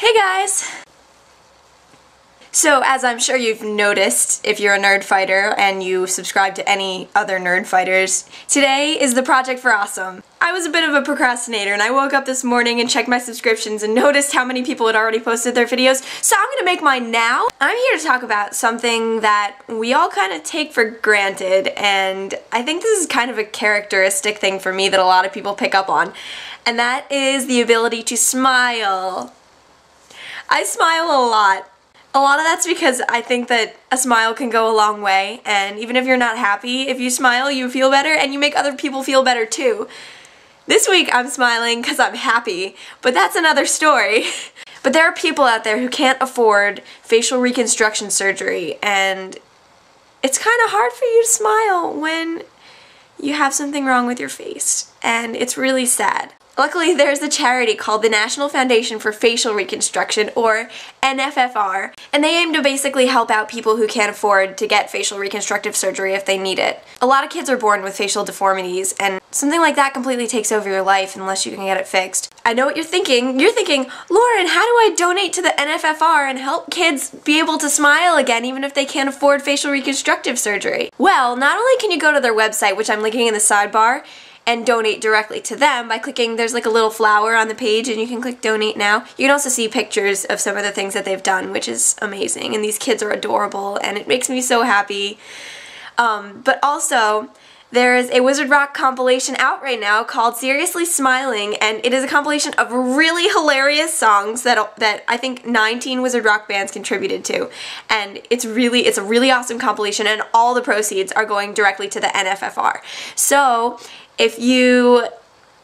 Hey guys! So as I'm sure you've noticed if you're a nerd fighter and you subscribe to any other nerd fighters, today is the Project for Awesome. I was a bit of a procrastinator and I woke up this morning and checked my subscriptions and noticed how many people had already posted their videos, so I'm gonna make mine now. I'm here to talk about something that we all kind of take for granted and I think this is kind of a characteristic thing for me that a lot of people pick up on, and that is the ability to smile. I smile a lot. A lot of that's because I think that a smile can go a long way, and even if you're not happy, if you smile, you feel better, and you make other people feel better too. This week I'm smiling because I'm happy, but that's another story. but there are people out there who can't afford facial reconstruction surgery, and it's kind of hard for you to smile when you have something wrong with your face, and it's really sad. Luckily, there's a charity called the National Foundation for Facial Reconstruction, or NFFR, and they aim to basically help out people who can't afford to get facial reconstructive surgery if they need it. A lot of kids are born with facial deformities, and something like that completely takes over your life unless you can get it fixed. I know what you're thinking. You're thinking, Lauren, how do I donate to the NFFR and help kids be able to smile again even if they can't afford facial reconstructive surgery? Well, not only can you go to their website, which I'm linking in the sidebar, and donate directly to them by clicking, there's like a little flower on the page and you can click donate now. You can also see pictures of some of the things that they've done, which is amazing. And these kids are adorable and it makes me so happy. Um, but also, there is a Wizard Rock compilation out right now called Siriusly Smiling, and it is a compilation of really hilarious songs that that I think 19 Wizard Rock bands contributed to. And it's really it's a really awesome compilation and all the proceeds are going directly to the NFFR. So, if you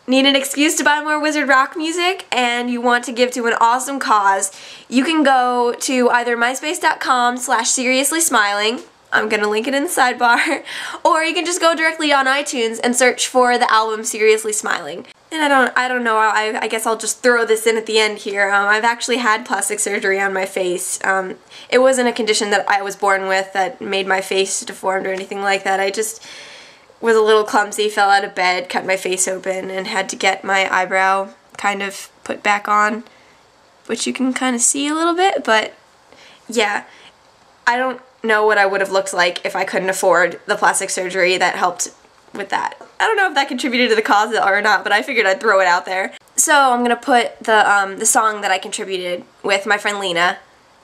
need an excuse to buy more Wizard Rock music and you want to give to an awesome cause, you can go to either myspace.com slash siriusly smiling, I'm gonna link it in the sidebar, or you can just go directly on iTunes and search for the album Siriusly Smiling. And I don't, I don't know, I, I guess I'll just throw this in at the end here. Um, I've actually had plastic surgery on my face. Um, it wasn't a condition that I was born with that made my face deformed or anything like that. I just was a little clumsy, fell out of bed, cut my face open, and had to get my eyebrow kind of put back on, which you can kind of see a little bit, but yeah, I don't know what I would have looked like if I couldn't afford the plastic surgery that helped with that. I don't know if that contributed to the cause or not, but I figured I'd throw it out there. So I'm gonna put the um, the song that I contributed with my friend Lena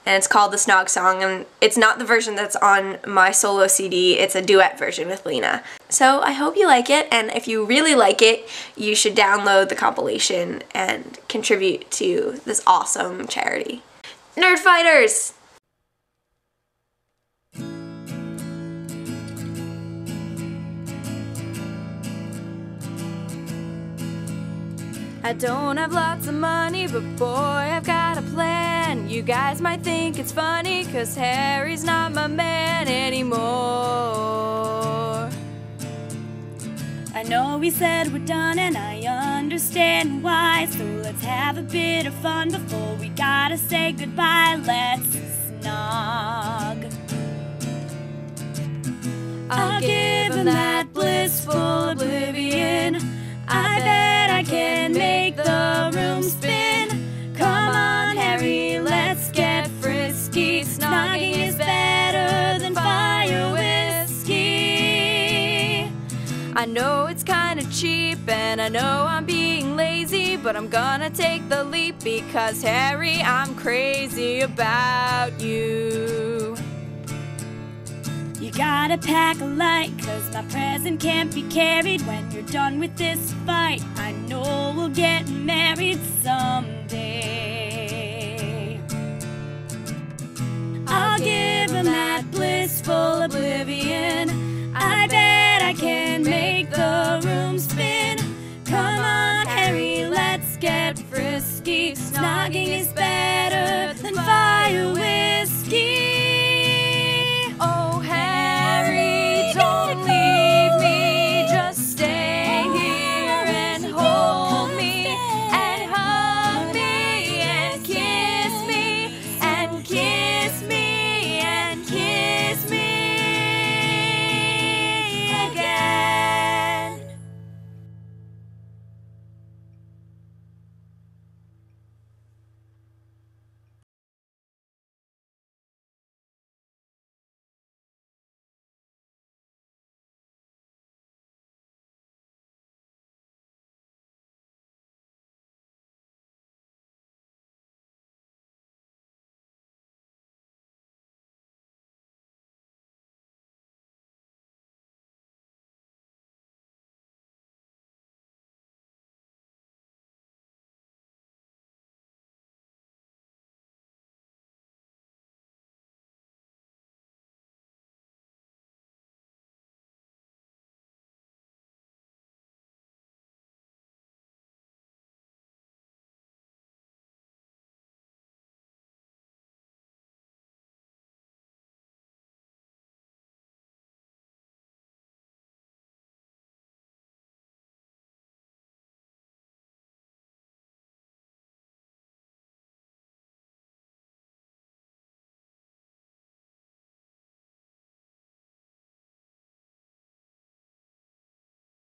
and it's called the Snog Song, and it's not the version that's on my solo CD, it's a duet version with Lena. So I hope you like it, and if you really like it, you should download the compilation and contribute to this awesome charity. Nerd Fighters! I don't have lots of money, but boy, I've got a plan. You guys might think it's funny, cause Harry's not my man anymore. I know we said we're done, and I understand why. So let's have a bit of fun before we gotta say goodbye. Let's snog. I'll give him that blissful oblivion. I know it's kinda cheap and I know I'm being lazy, but I'm gonna take the leap because Harry, I'm crazy about you. You gotta pack a light, cause my present can't be carried when you're done with this fight. I know we'll get married someday. Let's. Snogging is better than fire